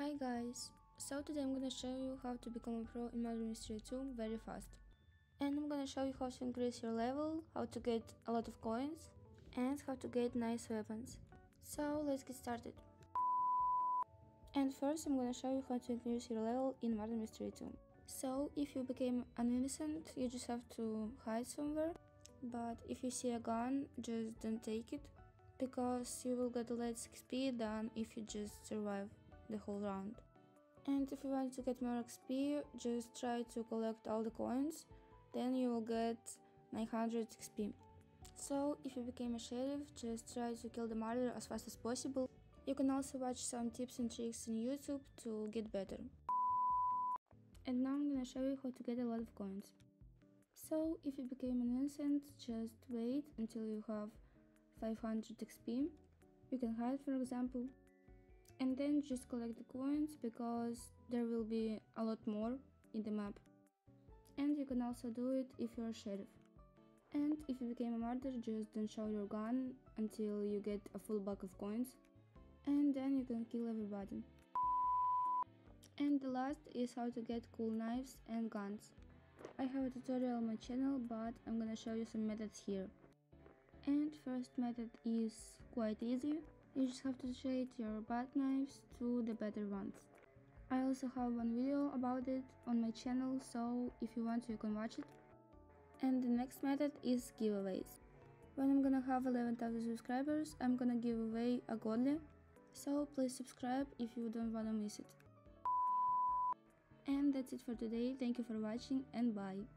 Hi guys! So today I'm gonna show you how to become a pro in Murder Mystery 2 very fast. And I'm gonna show you how to increase your level, how to get a lot of coins, and how to get nice weapons. So let's get started. And first I'm gonna show you how to increase your level in Murder Mystery 2. So if you became an innocent, you just have to hide somewhere. But if you see a gun, just don't take it, because you will get less XP than if you just survive the whole round. And if you want to get more XP, just try to collect all the coins, then you will get 900 XP. So if you became a sheriff, just try to kill the murderer as fast as possible. You can also watch some tips and tricks on YouTube to get better. And now I'm gonna show you how to get a lot of coins. So if you became an innocent, just wait until you have 500 XP. You can hide for example, and then just collect the coins because there will be a lot more in the map. And you can also do it if you're a sheriff. And if you became a martyr, just don't show your gun until you get a full bag of coins. And then you can kill everybody. And the last is how to get cool knives and guns. I have a tutorial on my channel, but I'm gonna show you some methods here. And first method is quite easy. You just have to trade your bad knives to the better ones. I also have one video about it on my channel, so if you want you can watch it. And the next method is giveaways. When I'm gonna have 11,000 subscribers, I'm gonna give away a godly, so please subscribe if you don't wanna miss it. And that's it for today, thank you for watching and bye.